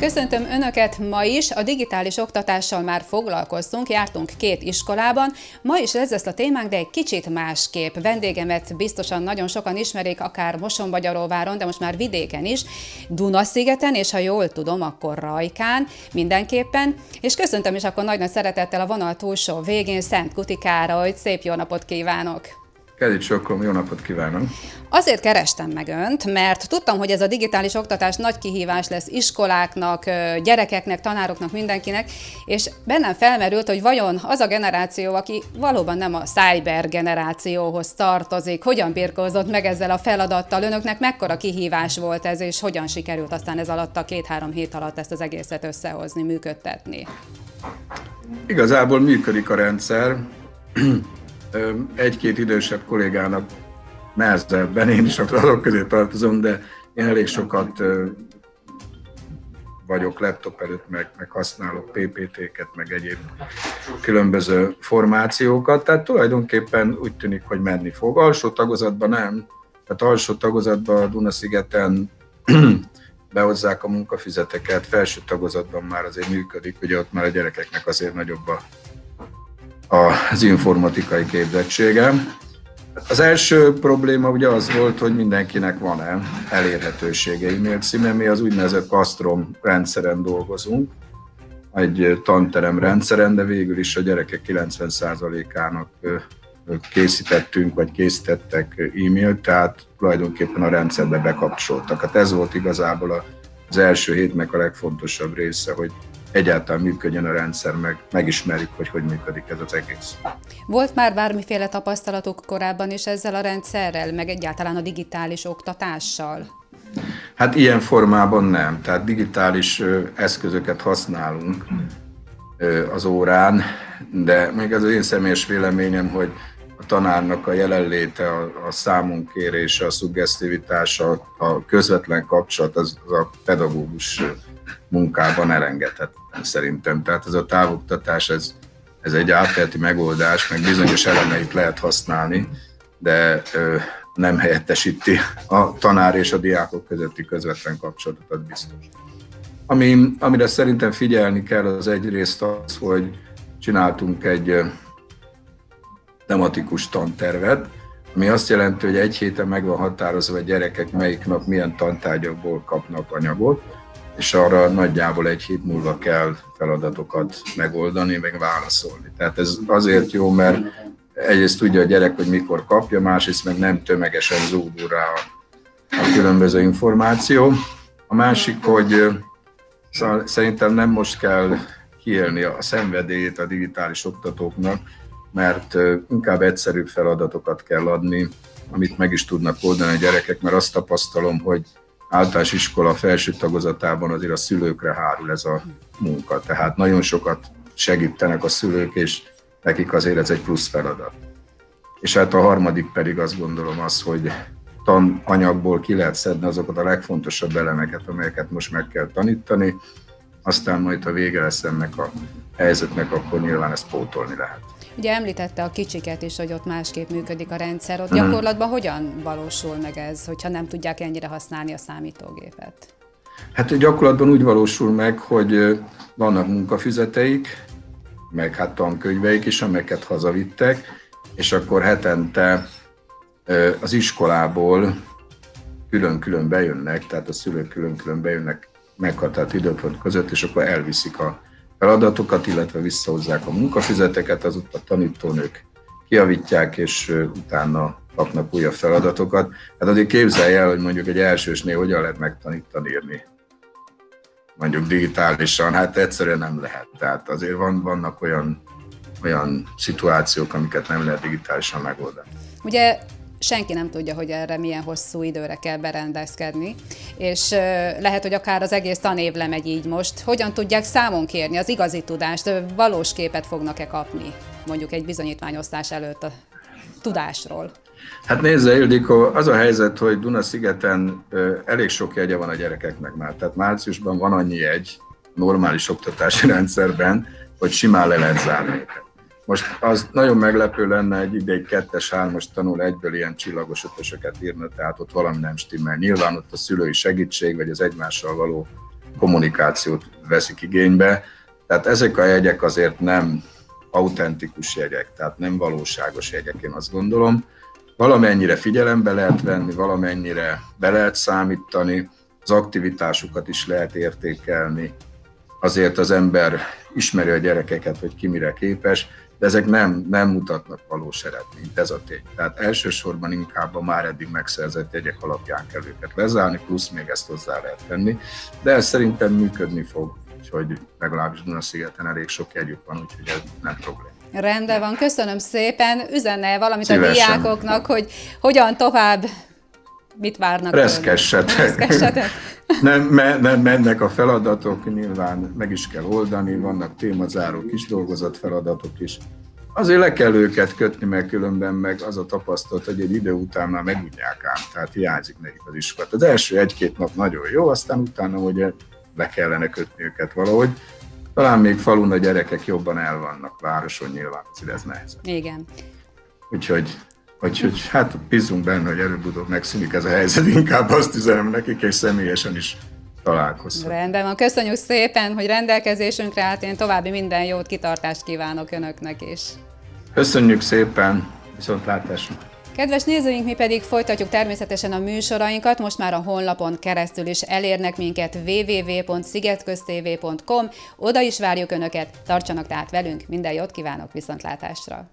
Köszöntöm Önöket ma is. A digitális oktatással már foglalkoztunk, jártunk két iskolában. Ma is ez lesz a témánk, de egy kicsit másképp. Vendégemet biztosan nagyon sokan ismerik, akár Mosonbagyaróváron, de most már vidéken is, Dunaszigeten, és ha jól tudom, akkor Rajkán mindenképpen. És köszöntöm is akkor nagy-nagy szeretettel a vonal túlsó végén Szent Kutikára, hogy szép jó napot kívánok! Kedves Sokom, jó napot kívánok! Azért kerestem meg önt, mert tudtam, hogy ez a digitális oktatás nagy kihívás lesz iskoláknak, gyerekeknek, tanároknak, mindenkinek, és bennem felmerült, hogy vajon az a generáció, aki valóban nem a cyber generációhoz tartozik, hogyan birkózott meg ezzel a feladattal, önöknek mekkora kihívás volt ez, és hogyan sikerült aztán ez alatt a két-három hét alatt ezt az egészet összehozni, működtetni? Igazából működik a rendszer. Egy-két idősebb kollégának nehezebben, én is azok közé tartozom, de én elég sokat vagyok laptop előtt, meg, meg használok PPT-ket, meg egyéb különböző formációkat, tehát tulajdonképpen úgy tűnik, hogy menni fog. Alsó tagozatban nem, tehát alsó tagozatban a Dunaszigeten behozzák a munkafizeteket, felső tagozatban már azért működik, ugye ott már a gyerekeknek azért nagyobb a, az informatikai képzettsége. Az első probléma ugye az volt, hogy mindenkinek van-e elérhetősége e-mail címe. Mi az úgynevezett Castrom rendszeren dolgozunk, egy tanterem rendszeren, de végül is a gyerekek 90%-ának készítettünk, vagy készítettek e-mailt, tehát tulajdonképpen a rendszerbe bekapcsoltak. Hát ez volt igazából az első hétnek a legfontosabb része, hogy egyáltalán működjön a rendszer, meg megismerjük, hogy hogy működik ez az egész. Volt már bármiféle tapasztalatok korábban is ezzel a rendszerrel, meg egyáltalán a digitális oktatással? Hát ilyen formában nem. Tehát digitális eszközöket használunk az órán, de még az én személyes véleményem, hogy a tanárnak a jelenléte, a, a számunkérése, a szuggesztivitása, a közvetlen kapcsolat, az, az a pedagógus munkában elengedhetetlen szerintem. Tehát ez a távoktatás, ez, ez egy átkelti megoldás, meg bizonyos elemeit lehet használni, de ö, nem helyettesíti a tanár és a diákok közötti közvetlen kapcsolatot, biztos. Ami, amire szerintem figyelni kell, az egyrészt az, hogy csináltunk egy tematikus tantervet, ami azt jelenti, hogy egy héten meg van határozva a gyerekek melyik nap milyen tantárgyakból kapnak anyagot, és arra nagyjából egy hét múlva kell feladatokat megoldani, meg válaszolni. Tehát ez azért jó, mert egyrészt tudja a gyerek, hogy mikor kapja, másrészt meg nem tömegesen zúdul rá a, különböző információ. A másik, hogy szóval szerintem nem most kell kiélni a szenvedélyét a digitális oktatóknak, mert inkább egyszerűbb feladatokat kell adni, amit meg is tudnak oldani a gyerekek, mert azt tapasztalom, hogy általános iskola felső tagozatában azért a szülőkre hárul ez a munka. Tehát nagyon sokat segítenek a szülők, és nekik azért ez egy plusz feladat. És hát a harmadik pedig azt gondolom az, hogy tananyagból ki lehet szedni azokat a legfontosabb elemeket, amelyeket most meg kell tanítani, aztán majd a vége lesz ennek a helyzetnek, akkor nyilván ezt pótolni lehet. Ugye említette a kicsiket is, hogy ott másképp működik a rendszer. Ott mhm. gyakorlatban hogyan valósul meg ez, hogyha nem tudják ennyire használni a számítógépet? Hát gyakorlatban úgy valósul meg, hogy vannak munkafizeteik, meg hát tankönyveik is, amelyeket hazavittek, és akkor hetente az iskolából külön-külön bejönnek, tehát a szülők külön-külön bejönnek meghatárt időpont között, és akkor elviszik a feladatokat, illetve visszahozzák a munkafizeteket, azok a tanítónők kiavítják, és utána kapnak újabb feladatokat. Hát azért képzelj el, hogy mondjuk egy elsősnél hogyan lehet megtanítani írni mondjuk digitálisan, hát egyszerűen nem lehet. Tehát azért van, vannak olyan, olyan szituációk, amiket nem lehet digitálisan megoldani. Ugye senki nem tudja, hogy erre milyen hosszú időre kell berendezkedni, és lehet, hogy akár az egész tanév lemegy így most. Hogyan tudják számon kérni az igazi tudást, valós képet fognak-e kapni, mondjuk egy bizonyítványosztás előtt a tudásról? Hát nézze, Ildikó, az a helyzet, hogy Duna-szigeten elég sok jegye van a gyerekeknek már. Tehát márciusban van annyi jegy normális oktatási rendszerben, hogy simán le lehet zárni. Most az nagyon meglepő lenne egy ideig kettes, hármas tanul egyből ilyen csillagos ötösöket írna, tehát ott valami nem stimmel. Nyilván ott a szülői segítség, vagy az egymással való kommunikációt veszik igénybe. Tehát ezek a jegyek azért nem autentikus jegyek, tehát nem valóságos jegyek, én azt gondolom. Valamennyire figyelembe lehet venni, valamennyire be lehet számítani, az aktivitásukat is lehet értékelni, azért az ember ismeri a gyerekeket, hogy ki mire képes, de ezek nem, nem mutatnak valós eredményt, ez a tény. Tehát elsősorban inkább a már eddig megszerzett jegyek alapján kell őket lezárni, plusz még ezt hozzá lehet tenni, de ez szerintem működni fog, úgyhogy legalábbis Duna-szigeten elég sok jegyük van, úgyhogy ez nem probléma. Rendben van, köszönöm szépen. Üzenne valamit Szívesen. a diákoknak, hogy hogyan tovább mit várnak Reszkessetek. Nem, nem mennek a feladatok, nyilván meg is kell oldani, vannak témazáró kis dolgozat feladatok is. Azért le kell őket kötni, mert különben meg az a tapasztalat, hogy egy idő után már megudják ám, tehát hiányzik nekik az iskolat. Az első egy-két nap nagyon jó, aztán utána ugye le kellene kötni őket valahogy. Talán még falun a gyerekek jobban el vannak, városon nyilván, ez nehezebb. Igen. Úgyhogy Úgyhogy hát bízunk benne, hogy előbb-utóbb megszűnik ez a helyzet, inkább azt üzenem nekik, és személyesen is találkozunk. Rendben van, köszönjük szépen, hogy rendelkezésünkre állt, én további minden jót, kitartást kívánok Önöknek is. Köszönjük szépen, viszontlátásra! Kedves nézőink, mi pedig folytatjuk természetesen a műsorainkat, most már a honlapon keresztül is elérnek minket www.szigetköztv.com, oda is várjuk Önöket, tartsanak tehát velünk, minden jót kívánok, viszontlátásra!